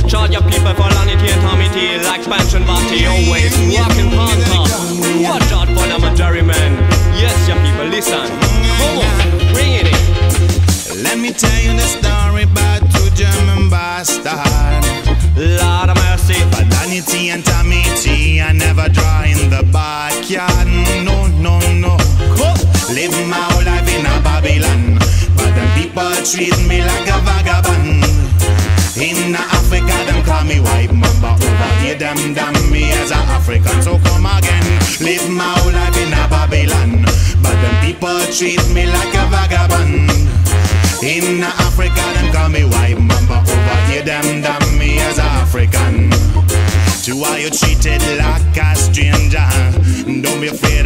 Watch out your people for Lanity and Tommy T Like Expansion always walking panther Watch out for a juryman Yes your people listen. Come on, bring it in. Let me tell you the story about two German bastard Lord of mercy. But Lanity and Tommy T I never draw in the backyard. No, no, no. Live my whole life in a Babylon. But the people treat me like a vagabond. In call me white mamba Over here, them damn me as a African. So come again, live my life in a Babylon. But them people treat me like a vagabond. In Africa, them call me white mamba Over here, them damn me as African. To why you treated like a stranger? Don't be afraid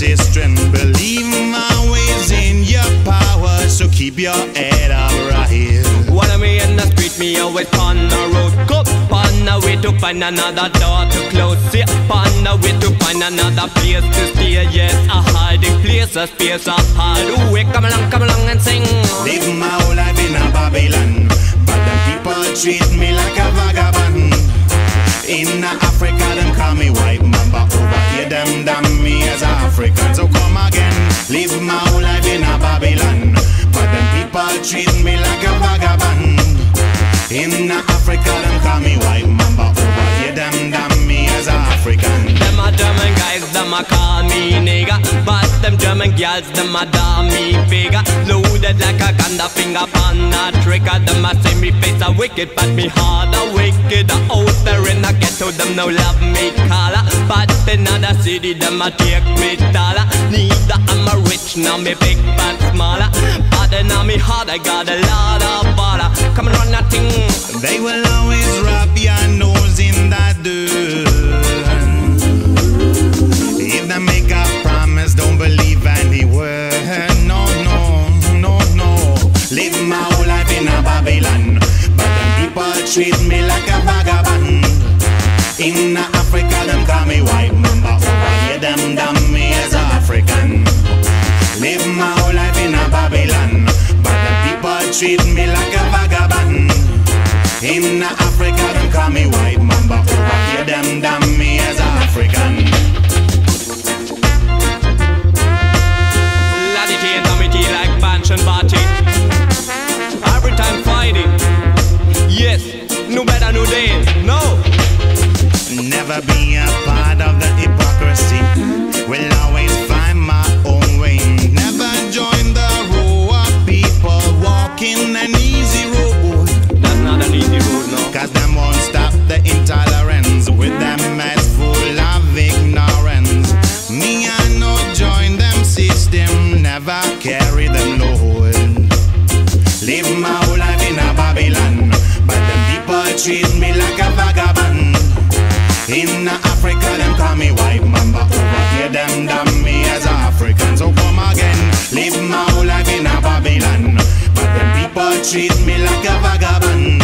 my sister Believe my ways in your power So keep your head up right One of me in the street, me always on the road. Go on the way to find another door to close. See, on the way to find another place to stay. Yes, a hiding place, a space, a hideaway Come along, come along and sing In Africa, them call me white mamba. Over here, them damn me as African. Them a German guys, them a call me nigga. But them German girls, them a call me figure. Loaded like a gun, the finger on a trigger. Them a say me face a wicked, but me heart a wicked. Out there in the ghetto, them no love me color But in other city, them a take me dollar Neither I'm a rich, now me big but smaller. But in me heart, I got a lot of baller treat me like a vagabond. In Africa, them call me white mamba. Over here, them damn me as African. Live my whole life in a Babylon, but the people treat me like a vagabond. In Africa, them call me white mamba. Over here, them damn me as a African. Laddie T and Tommy T like Banshee Party. Every time fighting. Yes, no better, no day. No. Never be a part of the hypocrisy. Treat me like a vagabond. In Africa, them call me white mamba. Over here, them damn me as a African. So come again, live my whole life in a Babylon, but them people treat me like a vagabond.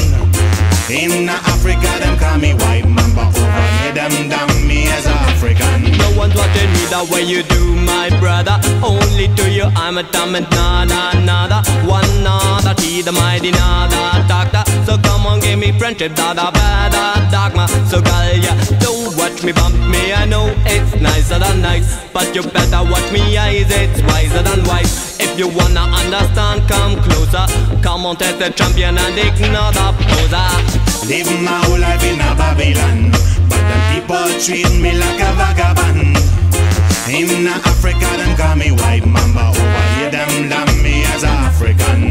In Africa, them call me white mamba. Over here, them damn me as a African. No one's watching me the way you do, my brother. Only to you, I'm a dumb and nada, nada. One nada, T the mighty nada, doctor. Give me friendship, dada, bada, dogma. So girl, yeah, don't watch me bump me. I know it's nicer than nice, but you better watch me eyes. It's wiser than wise. If you wanna understand, come closer. Come on, test the champion and ignore the poser. Live my whole life in a Babylon, but the people treat me like a vagabond. In Africa, them call me white mamba. Over here, them damn me as African.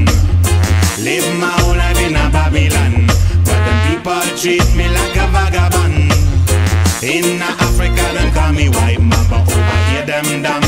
Over here,